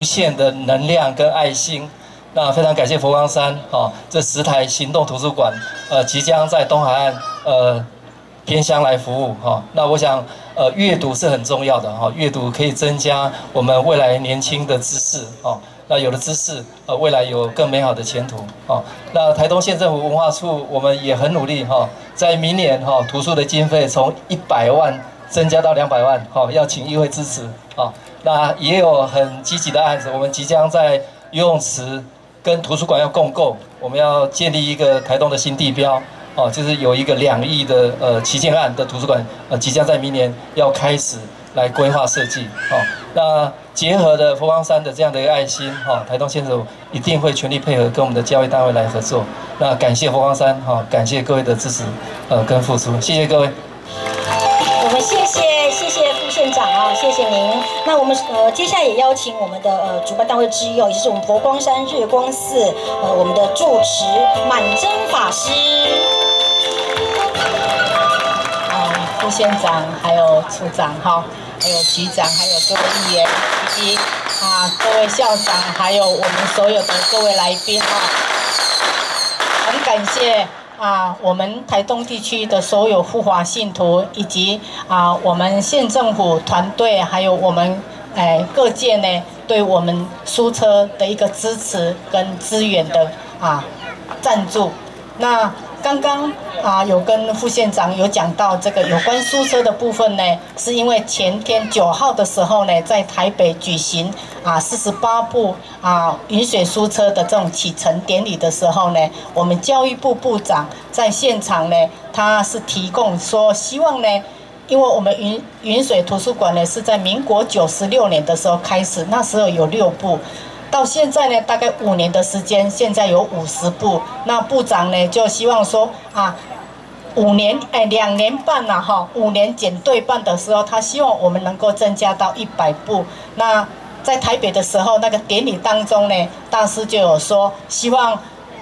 无限的能量跟爱心。那非常感谢佛光山哦，这十台行动图书馆，呃，即将在东海岸呃偏乡来服务哈。那我想，呃，阅读是很重要的哈，阅读可以增加我们未来年轻的知识哦。那有了知识，呃，未来有更美好的前途哦。那台东县政府文化处我们也很努力哈，在明年哈图书的经费从一百万增加到两百万，好，要请议会支持啊。那也有很积极的案子，我们即将在游泳池跟图书馆要共构，我们要建立一个台东的新地标，哦，就是有一个两亿的呃旗舰案的图书馆，呃，即将在明年要开始来规划设计，哦，那。结合的佛光山的这样的一个爱心，哈，台东县政府一定会全力配合跟我们的教育单位来合作。那感谢佛光山，哈，感谢各位的支持，呃，跟付出，谢谢各位。长啊，谢谢您。那我们呃接下来也邀请我们的呃主办单位之一哦，也是我们佛光山日光寺呃我们的住持满真法师。啊，副县长还有处长哈。还有局长，还有各位议员，以及啊各位校长，还有我们所有的各位来宾啊，很感谢啊我们台东地区的所有护法信徒，以及啊我们县政府团队，还有我们哎各界呢对我们书车的一个支持跟资源的啊赞助，那。刚刚啊，有跟副县长有讲到这个有关书车的部分呢，是因为前天九号的时候呢，在台北举行啊四十八部啊云水书车的这种启程典礼的时候呢，我们教育部部长在现场呢，他是提供说希望呢，因为我们云云水图书馆呢是在民国九十六年的时候开始，那时候有六部。到现在呢，大概五年的时间，现在有五十部。那部长呢，就希望说啊，五年哎，两年半了哈，五年减对半的时候，他希望我们能够增加到一百部。那在台北的时候，那个典礼当中呢，大师就有说，希望。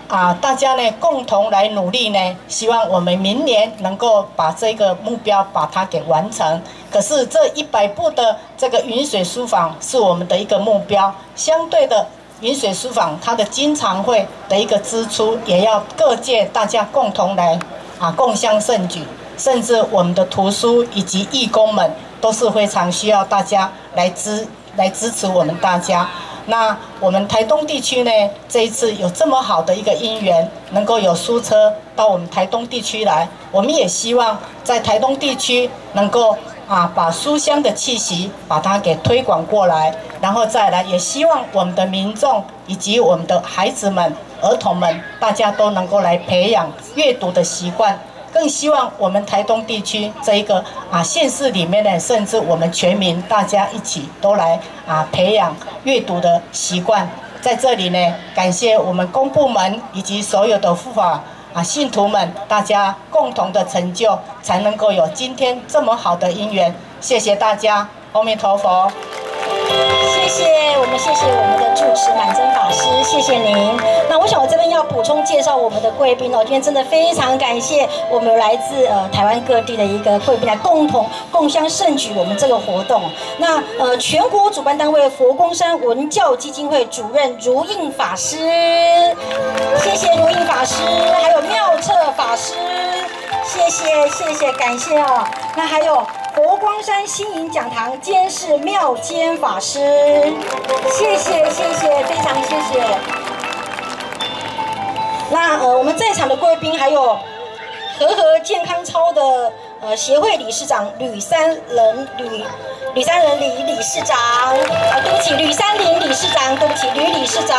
啊，大家呢共同来努力呢，希望我们明年能够把这个目标把它给完成。可是这一百部的这个云水书房是我们的一个目标，相对的云水书房它的经常会的一个支出也要各界大家共同来啊共襄盛举，甚至我们的图书以及义工们都是非常需要大家来支来支持我们大家。那我们台东地区呢，这一次有这么好的一个因缘，能够有书车到我们台东地区来，我们也希望在台东地区能够啊把书香的气息把它给推广过来，然后再来，也希望我们的民众以及我们的孩子们、儿童们，大家都能够来培养阅读的习惯。更希望我们台东地区这一个啊县市里面呢，甚至我们全民大家一起都来啊培养阅读的习惯。在这里呢，感谢我们公部门以及所有的护法啊信徒们，大家共同的成就，才能够有今天这么好的姻缘。谢谢大家，阿弥陀佛。谢谢我们，谢谢我们的主持满真法师，谢谢您。充介绍我们的贵宾哦，今天真的非常感谢我们来自呃台湾各地的一个贵宾来共同共襄盛举我们这个活动。那呃全国主办单位佛光山文教基金会主任如印法师，谢谢如印法师，还有妙策法师，谢谢谢谢感谢哦。那还有。佛光山新营讲堂监事妙坚法师，谢谢谢谢，非常谢谢。那呃，我们在场的贵宾还有和和健康操的呃协会理事长吕三仁吕吕三仁李理事长，啊对不起吕三林理事长，对不起吕理事长。